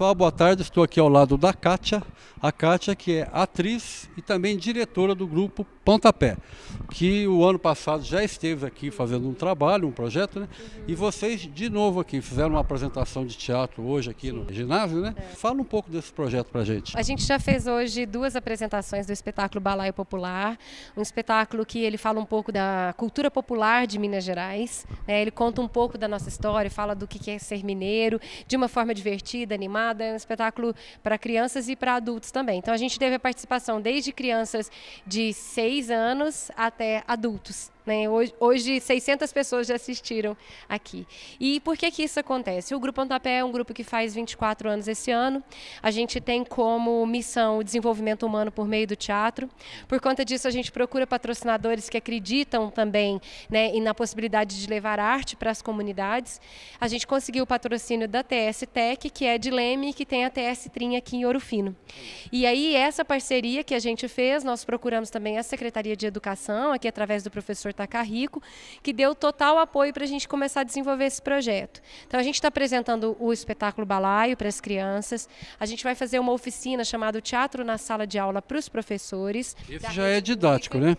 Pessoal, boa tarde. Estou aqui ao lado da Kátia. A Kátia, que é atriz e também diretora do grupo Pontapé, que o ano passado já esteve aqui fazendo um trabalho, um projeto, né? E vocês, de novo aqui, fizeram uma apresentação de teatro hoje aqui no ginásio, né? Fala um pouco desse projeto pra gente. A gente já fez hoje duas apresentações do espetáculo Balaio Popular, um espetáculo que ele fala um pouco da cultura popular de Minas Gerais, né? ele conta um pouco da nossa história, fala do que é ser mineiro, de uma forma divertida, animada, é um espetáculo para crianças e para adultos também. Então a gente teve a participação desde crianças de 6 anos até adultos. Né? Hoje, hoje, 600 pessoas já assistiram aqui. E por que, que isso acontece? O Grupo Antapé é um grupo que faz 24 anos esse ano. A gente tem como missão o desenvolvimento humano por meio do teatro. Por conta disso, a gente procura patrocinadores que acreditam também né, na possibilidade de levar arte para as comunidades. A gente conseguiu o patrocínio da TS Tech, que é de Leme, que tem a TS Trim aqui em Ouro Fino. E aí, essa parceria que a gente fez, nós procuramos também a Secretaria de Educação, aqui através do professor professor Tacarrico, que deu total apoio para a gente começar a desenvolver esse projeto. Então, a gente está apresentando o espetáculo Balaio para as crianças, a gente vai fazer uma oficina chamada Teatro na Sala de Aula para os professores. Esse já é didático, né?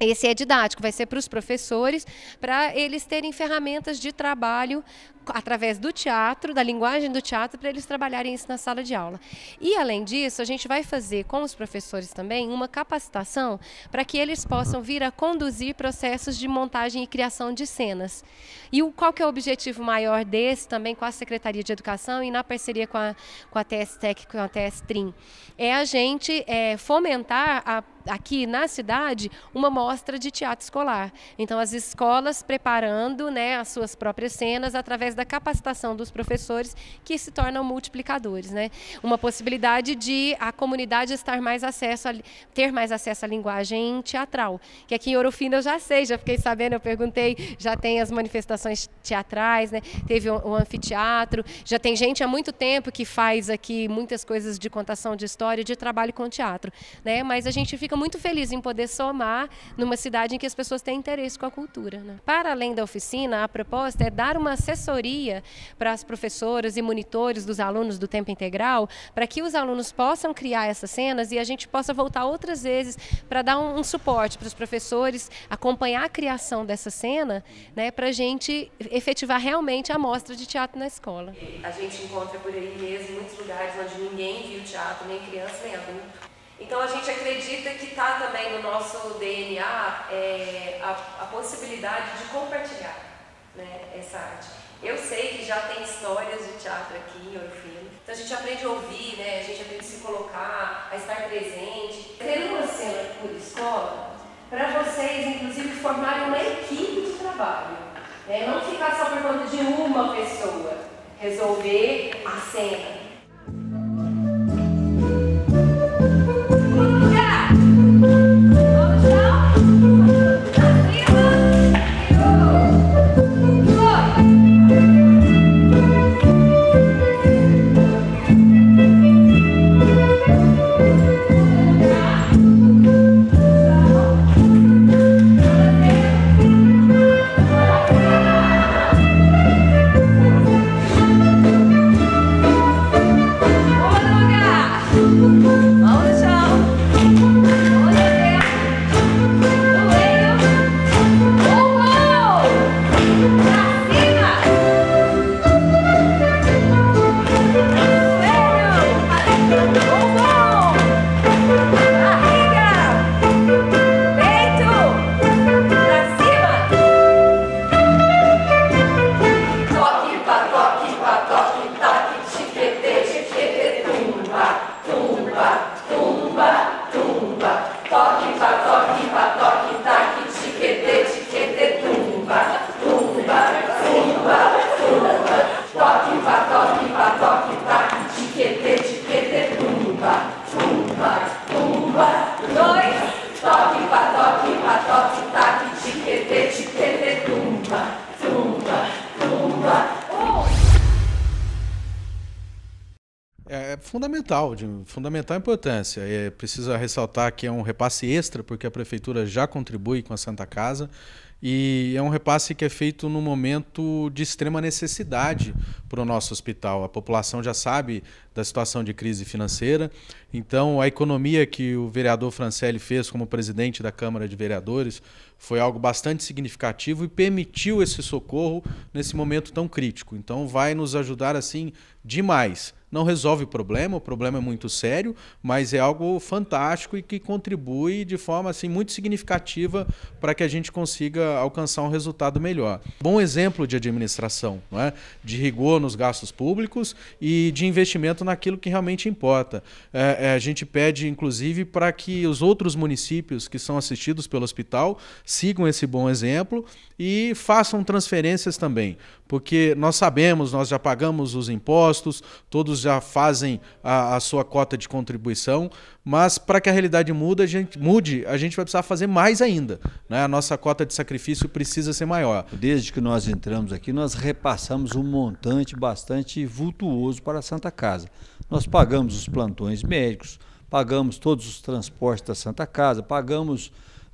Esse é didático, vai ser para os professores, para eles terem ferramentas de trabalho através do teatro, da linguagem do teatro, para eles trabalharem isso na sala de aula. E, além disso, a gente vai fazer com os professores também uma capacitação para que eles possam vir a conduzir processos de montagem e criação de cenas. E o, qual que é o objetivo maior desse também com a Secretaria de Educação e na parceria com a, com a TSTEC, com a TSTRIM? É a gente é, fomentar a aqui na cidade uma mostra de teatro escolar. Então as escolas preparando né, as suas próprias cenas através da capacitação dos professores que se tornam multiplicadores. Né? Uma possibilidade de a comunidade estar mais acesso a, ter mais acesso à linguagem teatral. Que aqui em Ouro Fino eu já sei, já fiquei sabendo, eu perguntei, já tem as manifestações teatrais, né? teve o, o anfiteatro, já tem gente há muito tempo que faz aqui muitas coisas de contação de história, de trabalho com teatro. Né? Mas a gente fica muito feliz em poder somar numa cidade em que as pessoas têm interesse com a cultura. Né? Para além da oficina, a proposta é dar uma assessoria para as professoras e monitores dos alunos do tempo integral, para que os alunos possam criar essas cenas e a gente possa voltar outras vezes para dar um, um suporte para os professores, acompanhar a criação dessa cena, né, para a gente efetivar realmente a mostra de teatro na escola. A gente encontra por aí mesmo muitos lugares onde ninguém viu teatro, nem criança nem adulto. Então a gente acredita que está também no nosso DNA é, a, a, possibilidade de compartilhar né, essa arte. Eu sei que já tem histórias de teatro aqui em Orfino, então a gente aprende a ouvir, né, a gente aprende a se colocar, a estar presente. Ter uma cena por escola, para vocês, inclusive, formarem uma equipe de trabalho. Né, não ficar só por conta de uma pessoa resolver a cena. Fundamental, de fundamental importância. É, precisa ressaltar que é um repasse extra, porque a prefeitura já contribui com a Santa Casa. E é um repasse que é feito no momento de extrema necessidade para o nosso hospital. A população já sabe da situação de crise financeira, então a economia que o vereador Francelli fez como presidente da Câmara de Vereadores foi algo bastante significativo e permitiu esse socorro nesse momento tão crítico. Então vai nos ajudar assim demais não resolve o problema, o problema é muito sério, mas é algo fantástico e que contribui de forma assim muito significativa para que a gente consiga alcançar um resultado melhor. Bom exemplo de administração, não é? de rigor nos gastos públicos e de investimento naquilo que realmente importa. É, é, a gente pede, inclusive, para que os outros municípios que são assistidos pelo hospital sigam esse bom exemplo e façam transferências também, porque nós sabemos, nós já pagamos os impostos, todos já fazem a, a sua cota de contribuição, mas para que a realidade mude a, gente, mude, a gente vai precisar fazer mais ainda. Né? A nossa cota de sacrifício precisa ser maior. Desde que nós entramos aqui, nós repassamos um montante bastante vultuoso para a Santa Casa. Nós pagamos os plantões médicos, pagamos todos os transportes da Santa Casa, pagamos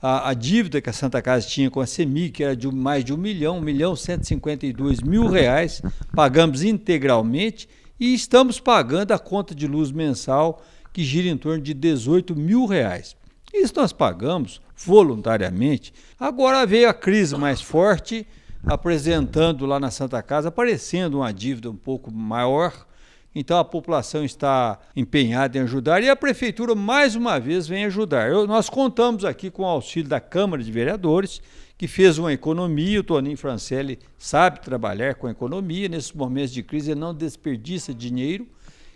a, a, dívida que a Santa Casa tinha com a CEMI, que era de mais de um milhão, um milhão cento e dois mil reais, pagamos integralmente e estamos pagando a conta de luz mensal que gira em torno de 18 mil reais. Isso nós pagamos voluntariamente. Agora veio a crise mais forte, apresentando lá na Santa Casa, aparecendo uma dívida um pouco maior então a população está empenhada em ajudar e a prefeitura mais uma vez vem ajudar. Eu, nós contamos aqui com o auxílio da Câmara de Vereadores, que fez uma economia. O Toninho Francelli sabe trabalhar com economia. Nesses momentos de crise, ele não desperdiça dinheiro.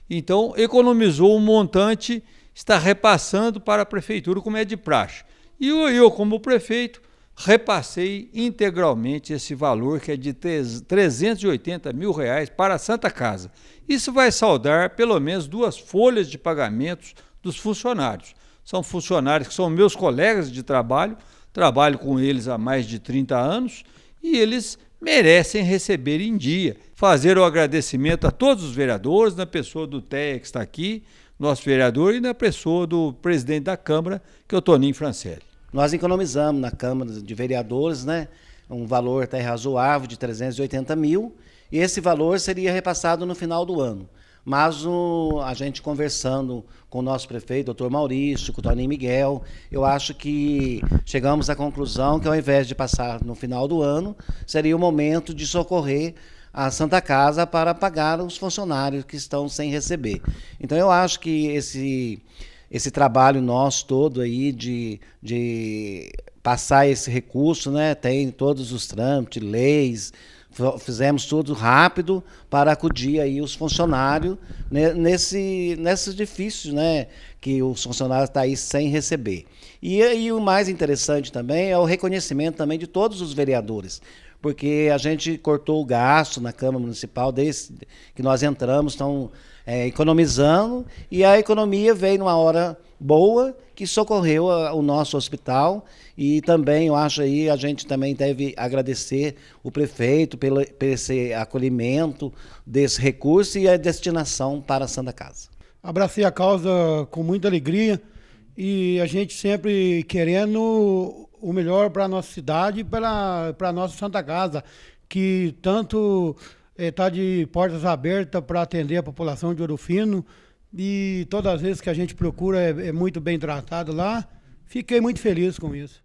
Então, economizou um montante, está repassando para a prefeitura, como é de praxe. E eu, eu como prefeito, repassei integralmente esse valor, que é de 380 mil reais, para a Santa Casa. Isso vai saldar pelo menos duas folhas de pagamentos dos funcionários. São funcionários que são meus colegas de trabalho, trabalho com eles há mais de 30 anos e eles merecem receber em dia. Fazer o agradecimento a todos os vereadores, na pessoa do TEA que está aqui, nosso vereador, e na pessoa do presidente da Câmara, que é o Toninho Francelli. Nós economizamos na Câmara de Vereadores, né, um valor até razoável de 380 mil, e esse valor seria repassado no final do ano. Mas o, a gente conversando com o nosso prefeito, doutor Maurício, com o Toninho Miguel, eu acho que chegamos à conclusão que ao invés de passar no final do ano, seria o momento de socorrer a Santa Casa para pagar os funcionários que estão sem receber. Então eu acho que esse esse trabalho nosso todo aí de, de passar esse recurso, né? Tem todos os trâmites, leis, fizemos tudo rápido para acudir aí os funcionários nesse nesses difícios, né, que os funcionários estão tá aí sem receber. E aí o mais interessante também é o reconhecimento também de todos os vereadores, porque a gente cortou o gasto na Câmara Municipal desde que nós entramos, estão é, economizando, e a economia veio numa hora boa que socorreu a, o nosso hospital e também eu acho aí a gente também deve agradecer o prefeito pelo, esse acolhimento desse recurso e a destinação para a Santa Casa. Abracei a causa com muita alegria e a gente sempre querendo o melhor para a nossa cidade e para a nossa Santa Casa, que tanto está de portas abertas para atender a população de Ouro Fino e todas as vezes que a gente procura é, é muito bem tratado lá. Fiquei muito feliz com isso.